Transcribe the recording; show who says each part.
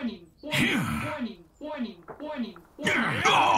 Speaker 1: warning, warning, warning, warning, warning, warning.